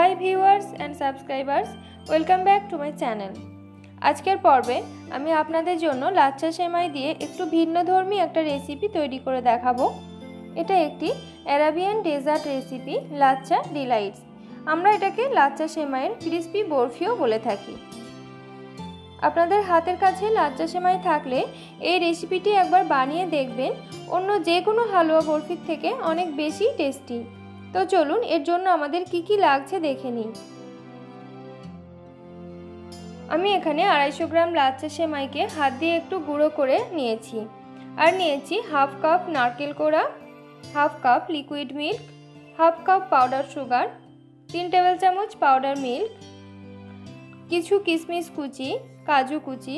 Hi viewers and subscribers welcome back to my channel আজকের পর্বে আমি আপনাদের জন্য লাচ্চা সেমাই দিয়ে একটু ভিন্নধর্মী একটা রেসিপি তৈরি করে দেখাবো। এটা একটি Arabian dessert recipe lachha delights আমরা এটাকে লাচ্চা সেমাইয়ের ক্রিস্পি বরফিও বলে থাকি। আপনাদের হাতের কাছে লাচ্চা সেমাই থাকলে এই রেসিপিটি একবার বানিয়ে দেখবেন। অন্য যে কোনো হালুয়া বরফির থেকে অনেক বেশি টেস্টি তো চলুন, এর জন্য আমাদের কি কি লাগছে দেখে নিই। আমি এখানে আড়াইশো গ্রাম লাচ্চা সেমাইকে হাত দিয়ে একটু গুঁড়ো করে নিয়েছি। আর নিয়েছি হাফ কাপ নারকেল কোড়া, half cup liquid milk, half cup powder sugar, তিন টেবিল চামচ পাউডার মিল্ক, কিছু কিশমিশ কুচি, কাজু কুচি,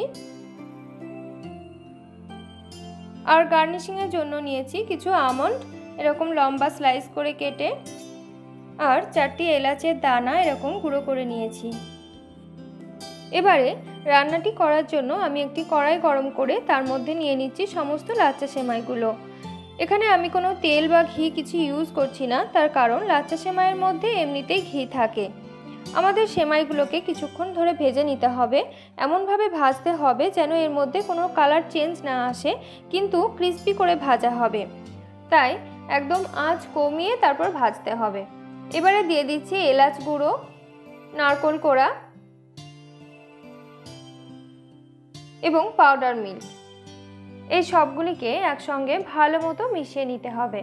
আর গার্নিশিংয়ের জন্য নিয়েছি কিছু আমন্ড এরকম লম্বা স্লাইস করে কেটে আর চারটি এলাচের দানা এরকম গুঁড়ো করে নিয়েছি। এবারে রান্নাটি করার জন্য আমি একটি কড়াই গরম করে তার মধ্যে নিয়ে নিচ্ছি সমস্ত লাচ্চা সেমাইগুলো। এখানে আমি কোনো তেল বা ঘি কিছু ইউজ করছি না, তার কারণ লাচ্চা সেমাইয়ের মধ্যে এমনিতেই ঘি থাকে। আমাদের সেমাইগুলোকে কিছুক্ষণ ধরে ভেজে নিতে হবে। এমনভাবে ভাজতে হবে যেন এর মধ্যে কোনো কালার চেঞ্জ না আসে, কিন্তু ক্রিস্পি করে ভাজা হবে। তাই একদম আঁচ কমিয়ে তারপর ভাজতে হবে। এবারে দিয়ে দিচ্ছি এলাচ গুঁড়ো, নারকোল কোড়া এবং পাউডার মিল্ক এই সবগুলিকে একসঙ্গে ভালো মতো মিশিয়ে নিতে হবে।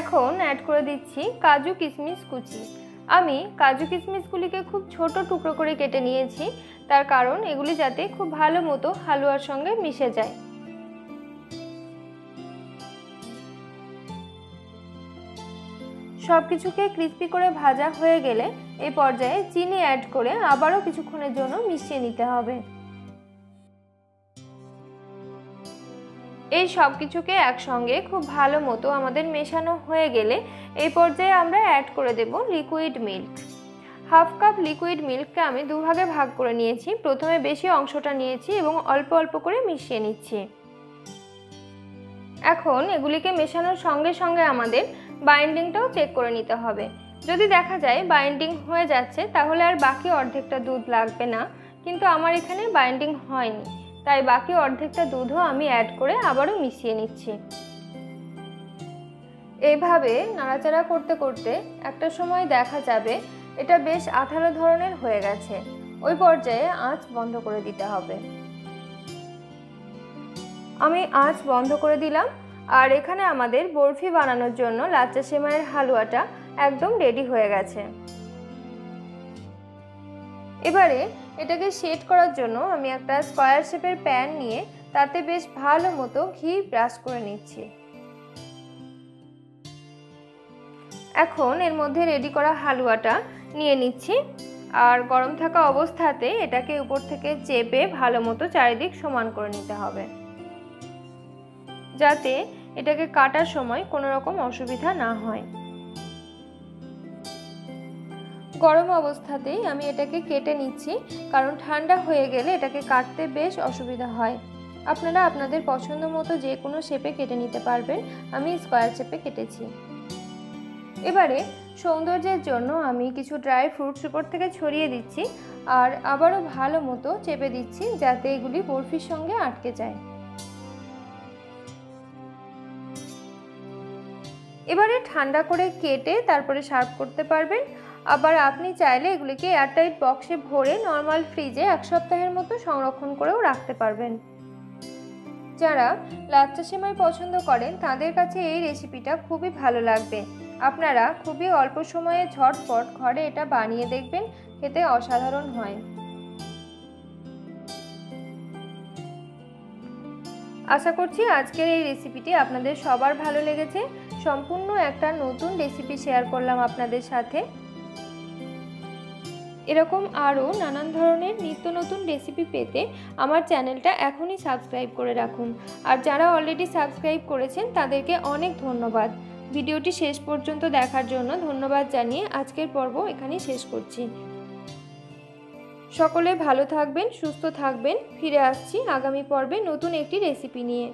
এখন অ্যাড করে দিচ্ছি কাজু কিশমিশ কুচি। আমি কাজু কিশমিশগুলিকে খুব ছোট টুকরো করে কেটে নিয়েছি। তার কারণ এগুলি যাতে খুব ভালো মতো হালুয়ার সঙ্গে মিশে যায়। সব কিছুকে ক্রিস্পি করে ভাজা হয়ে গেলে এ পর্যায়ে চিনি অ্যাড করে আবারও কিছুক্ষণের জন্য মিশিয়ে নিতে হবে। এই সব কিছুকে একসঙ্গে খুব ভালো মতো আমাদের মেশানো হয়ে গেলে এই পর্যায়ে আমরা অ্যাড করে দেব liquid milk half cup liquid মিল্ককে আমি দুভাগে ভাগ করে নিয়েছি। প্রথমে বেশি অংশটা নিয়েছি এবং অল্প অল্প করে মিশিয়ে নিচ্ছি। এখন এগুলিকে মেশানোর সঙ্গে সঙ্গে আমাদের বাইন্ডিংটাও চেক করে নিতে হবে। যদি দেখা যায় বাইন্ডিং হয়ে যাচ্ছে, তাহলে আর বাকি অর্ধেকটা দুধ লাগবে না। কিন্তু আমার এখানে বাইন্ডিং হয়নি। তাই বাকি অর্ধেকটা দুধও আমি অ্যাড করে আবারও মিশিয়ে নিচ্ছি। এইভাবে নাড়াচাড়া করতে করতে একটা সময় দেখা যাবে, এটা বেশ আঠালো ধরনের হয়ে গেছে। ওই পর্যায়ে আঁচ বন্ধ করে দিতে হবে। আমি আঁচ বন্ধ করে দিলাম, আর এখানে আমাদের বরফি বানানোর জন্য লাচ্চা সেমাইয়ের হালুয়াটা একদম রেডি হয়ে গেছে। এবারে এটাকে শেড করার জন্য আমি একটা স্কোয়ার শেপের প্যান নিয়ে তাতে বেশ ভালো মতো ঘি ব্রাশ করে নিচ্ছি। এখন এর মধ্যে রেডি করা হালুয়াটা নিয়ে নিচ্ছি। আর গরম থাকা অবস্থাতে এটাকে উপর থেকে চেপে ভালো মতো চারিদিক সমান করে নিতে হবে। যাতে এটাকে কাটার সময় কোনো রকম অসুবিধা না হয়। গরম অবস্থাতেই আমি এটাকে কেটে নিচ্ছি, কারণ ঠান্ডা হয়ে গেলে এটাকে কাটতে বেশ অসুবিধা হয়। আপনারা আপনাদের পছন্দ মতো যে কোনো শেপে কেটে নিতে পারবেন। আমি স্কোয়ার শেপে কেটেছি। এবারে সৌন্দর্যের জন্য আমি কিছু ড্রাই ফ্রুটস উপর থেকে ছড়িয়ে দিচ্ছি আর আবারও ভালো মতো চেপে দিচ্ছি যাতে এগুলি বরফির সঙ্গে আটকে যায়। এবারে ঠান্ডা করে কেটে তারপরে সার্ভ করতে পারবেন। আবার আপনি চাইলে এগুলিকে এয়ারটাইট বক্সে ভরে নর্মাল ফ্রিজে এক সপ্তাহের মতো সংরক্ষণ করেও রাখতে পারবেন। যারা লাচ্চা সেমাই পছন্দ করেন, তাদের কাছে এই রেসিপিটা খুবই ভালো লাগবে। আপনারা খুবই অল্প সময়ে ঝটপট ঘরে এটা বানিয়ে দেখবেন, খেতে অসাধারণ হয়। আশা করছি আজকের এই রেসিপিটি আপনাদের সবার ভালো লেগেছে। সম্পূর্ণ একটা নতুন রেসিপি শেয়ার করলাম আপনাদের সাথে। এরকম আরও নানান ধরনের নিত্য নতুন রেসিপি পেতে আমার চ্যানেলটা এখনই সাবস্ক্রাইব করে রাখুন। আর যারা অলরেডি সাবস্ক্রাইব করেছেন, তাদেরকে অনেক ধন্যবাদ। ভিডিওটি শেষ পর্যন্ত দেখার জন্য ধন্যবাদ জানিয়ে আজকের পর্ব এখানেই শেষ করছি। সকলে ভালো থাকবেন, সুস্থ থাকবেন। ফিরে আসছি আগামী পর্বে নতুন একটি রেসিপি নিয়ে।